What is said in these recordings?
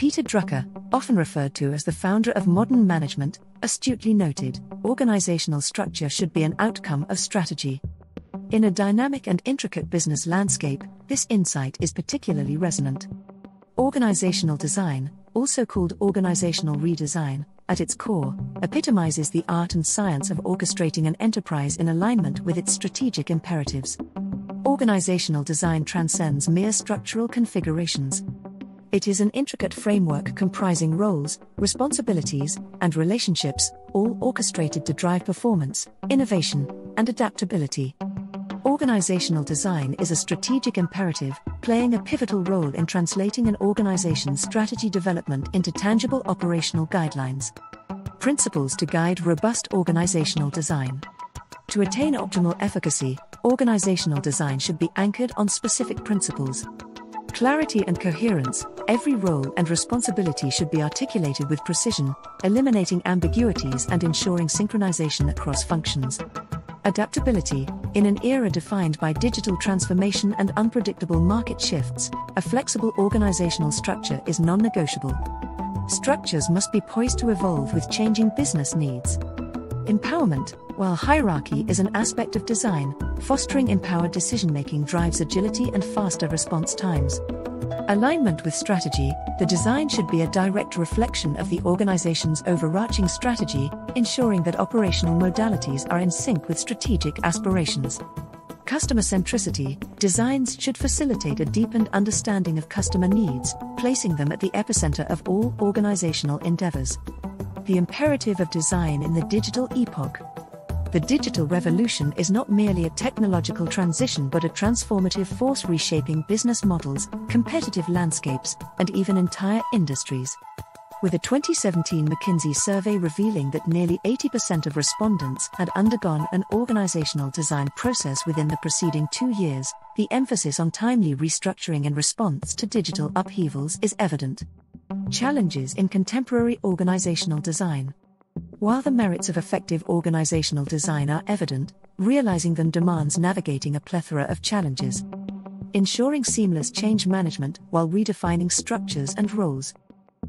Peter Drucker, often referred to as the founder of modern management, astutely noted organizational structure should be an outcome of strategy. In a dynamic and intricate business landscape, this insight is particularly resonant. Organizational design, also called organizational redesign, at its core, epitomizes the art and science of orchestrating an enterprise in alignment with its strategic imperatives. Organizational design transcends mere structural configurations. It is an intricate framework comprising roles, responsibilities, and relationships, all orchestrated to drive performance, innovation, and adaptability. Organizational design is a strategic imperative, playing a pivotal role in translating an organization's strategy development into tangible operational guidelines. Principles to guide robust organizational design. To attain optimal efficacy, organizational design should be anchored on specific principles. Clarity and coherence, every role and responsibility should be articulated with precision, eliminating ambiguities and ensuring synchronization across functions. Adaptability, in an era defined by digital transformation and unpredictable market shifts, a flexible organizational structure is non negotiable. Structures must be poised to evolve with changing business needs. Empowerment, while hierarchy is an aspect of design, fostering empowered decision making drives agility and faster response times. Alignment with strategy, the design should be a direct reflection of the organization's overarching strategy, ensuring that operational modalities are in sync with strategic aspirations. Customer centricity, designs should facilitate a deepened understanding of customer needs, placing them at the epicenter of all organizational endeavors. The imperative of design in the digital epoch, the digital revolution is not merely a technological transition but a transformative force reshaping business models, competitive landscapes, and even entire industries. With a 2017 McKinsey survey revealing that nearly 80% of respondents had undergone an organizational design process within the preceding two years, the emphasis on timely restructuring in response to digital upheavals is evident. Challenges in contemporary organizational design. While the merits of effective organizational design are evident, realizing them demands navigating a plethora of challenges. Ensuring seamless change management while redefining structures and roles.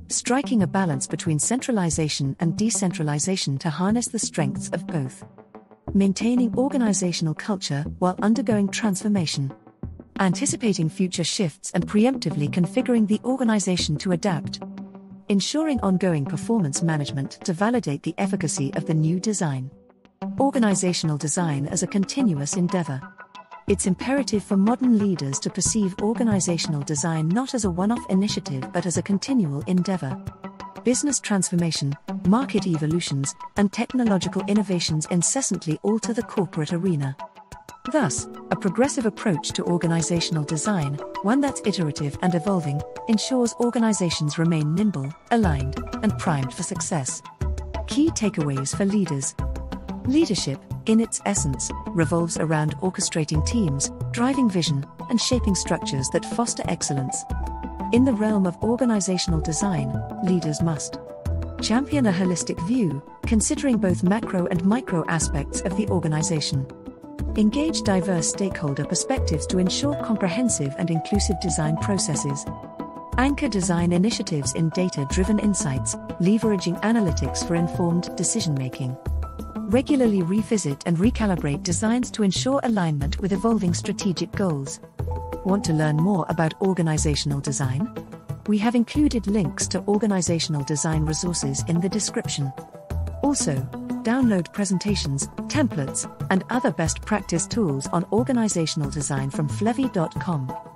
Striking a balance between centralization and decentralization to harness the strengths of both. Maintaining organizational culture while undergoing transformation. Anticipating future shifts and preemptively configuring the organization to adapt ensuring ongoing performance management to validate the efficacy of the new design. Organizational design as a continuous endeavor. It's imperative for modern leaders to perceive organizational design not as a one off initiative but as a continual endeavor. Business transformation, market evolutions, and technological innovations incessantly alter the corporate arena. Thus, a progressive approach to organizational design, one that's iterative and evolving, ensures organizations remain nimble, aligned, and primed for success. Key takeaways for leaders Leadership, in its essence, revolves around orchestrating teams, driving vision, and shaping structures that foster excellence. In the realm of organizational design, leaders must champion a holistic view, considering both macro and micro aspects of the organization Engage diverse stakeholder perspectives to ensure comprehensive and inclusive design processes. Anchor design initiatives in data driven insights, leveraging analytics for informed decision making. Regularly revisit and recalibrate designs to ensure alignment with evolving strategic goals. Want to learn more about organizational design? We have included links to organizational design resources in the description. Also, download presentations, templates, and other best practice tools on organizational design from flevy.com.